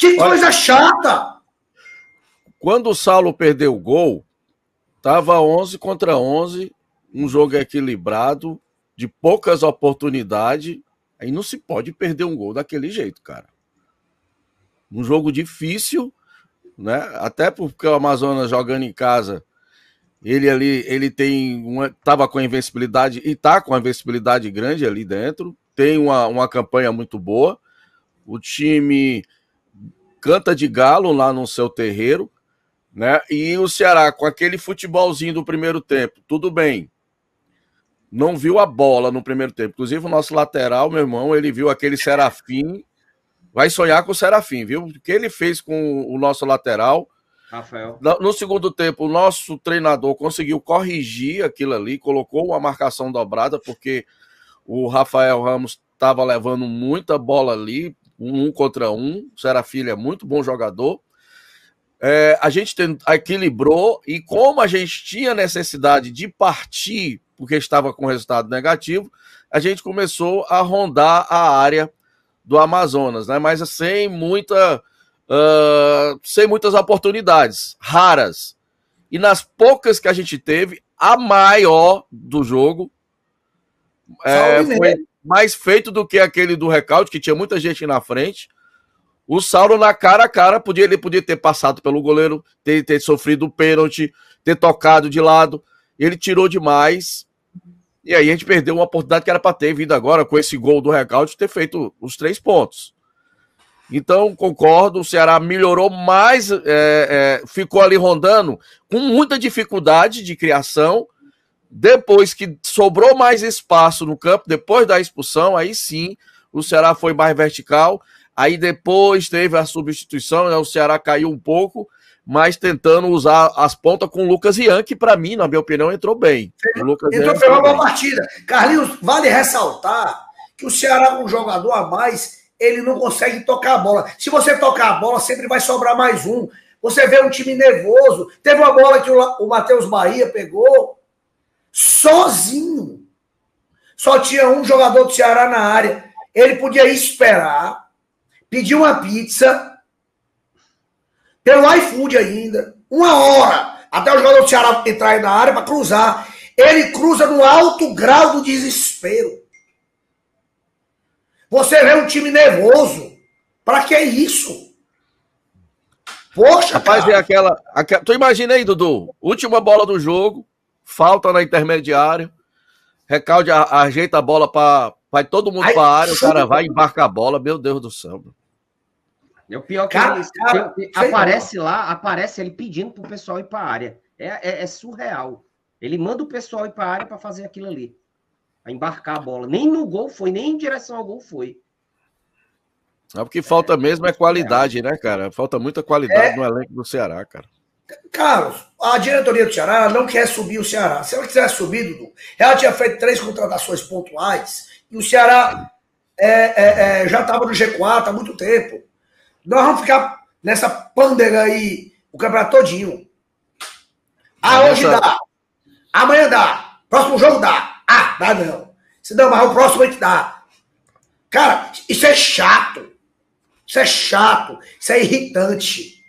Que coisa Olha, chata! Quando o Saulo perdeu o gol, tava 11 contra 11, um jogo equilibrado, de poucas oportunidades, aí não se pode perder um gol daquele jeito, cara. Um jogo difícil, né? Até porque o Amazonas jogando em casa, ele ali, ele tem uma, tava com a invencibilidade e tá com a invencibilidade grande ali dentro, tem uma, uma campanha muito boa. O time canta de galo lá no seu terreiro, né? E o Ceará com aquele futebolzinho do primeiro tempo, tudo bem. Não viu a bola no primeiro tempo. Inclusive o nosso lateral, meu irmão, ele viu aquele Serafim, vai sonhar com o Serafim, viu? O que ele fez com o nosso lateral? Rafael. No segundo tempo, o nosso treinador conseguiu corrigir aquilo ali, colocou uma marcação dobrada, porque o Rafael Ramos estava levando muita bola ali, um contra um. O é muito bom jogador. É, a gente tem, equilibrou e como a gente tinha necessidade de partir, porque estava com resultado negativo, a gente começou a rondar a área do Amazonas, né? Mas sem muita, uh, sem muitas oportunidades, raras. E nas poucas que a gente teve, a maior do jogo é, foi mais feito do que aquele do recalde, que tinha muita gente na frente. O Saulo na cara a cara, podia, ele podia ter passado pelo goleiro, ter, ter sofrido o pênalti, ter tocado de lado. Ele tirou demais. E aí a gente perdeu uma oportunidade que era para ter vindo agora com esse gol do recalde, ter feito os três pontos. Então, concordo, o Ceará melhorou mais, é, é, ficou ali rondando com muita dificuldade de criação. Depois que sobrou mais espaço no campo, depois da expulsão, aí sim o Ceará foi mais vertical. Aí depois teve a substituição, né? o Ceará caiu um pouco, mas tentando usar as pontas com o Lucas Ian, que para mim, na minha opinião, entrou bem. O Lucas entrou bem uma boa partida. Carlinhos, vale ressaltar que o Ceará, com um jogador a mais, ele não consegue tocar a bola. Se você tocar a bola, sempre vai sobrar mais um. Você vê um time nervoso. Teve uma bola que o Matheus Bahia pegou sozinho. Só tinha um jogador do Ceará na área. Ele podia esperar pedi uma pizza, pelo iFood ainda, uma hora, até o jogador do Ceará entrar aí na área para cruzar. Ele cruza no alto grau do desespero. Você vê um time nervoso. Para que isso? Poxa, Rapaz, cara. aquela, aquela. Tu imagina aí, Dudu. Última bola do jogo, falta na intermediária. Recalde ajeita a bola para vai todo mundo para a área, o cara vai embarcar a bola. Meu Deus do céu. É o pior que cara, ele, cara, aparece lá, aparece ele pedindo pro pessoal ir para a área. É, é, é, surreal. Ele manda o pessoal ir para a área para fazer aquilo ali. A embarcar a bola. Nem no gol foi, nem em direção ao gol foi. É, o que falta é, mesmo é qualidade, né, cara? Falta muita qualidade é... no elenco do Ceará, cara. Carlos, a diretoria do Ceará não quer subir o Ceará. Se ela quisesse subir, Dudu, ela tinha feito três contratações pontuais e o Ceará é, é, é já estava no G4 há muito tempo. Nós vamos ficar nessa pândega aí o campeonato todinho. Ah, hoje dá. Amanhã dá. Próximo jogo dá. Ah, dá não. Se não, mas o próximo a gente dá. Cara, isso é chato. Isso é chato. Isso é irritante.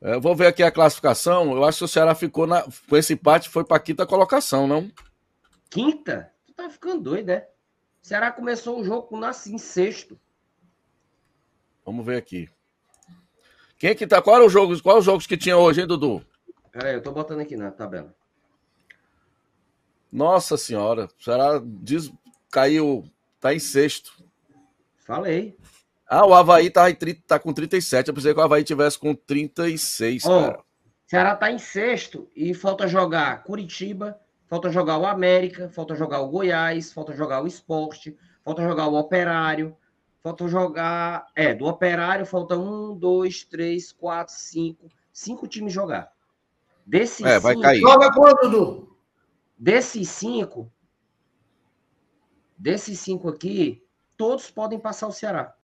Eu vou ver aqui a classificação. Eu acho que o Ceará ficou na, com esse empate, foi para quinta colocação, não? Quinta? Tu tá ficando doido, né? Ceará começou o jogo com Nasci em sexto. Vamos ver aqui. Quem é que tá? Qual era o jogo? Qual os jogos que tinha hoje, hein, Dudu? Peraí, eu tô botando aqui na tabela. Nossa senhora, o Ceará diz, caiu, tá em sexto. Falei. Ah, o Havaí tá, tá com 37. Eu pensei que o Havaí tivesse com 36, oh, cara. Ceará tá em sexto e falta jogar Curitiba, falta jogar o América, falta jogar o Goiás, falta jogar o Esporte, falta jogar o Operário, falta jogar. É, do Operário falta um, dois, três, quatro, cinco. Cinco times jogar. Desses é, vai cinco, cair. Joga quando, Dudu? Desses cinco. Desses cinco aqui, todos podem passar o Ceará.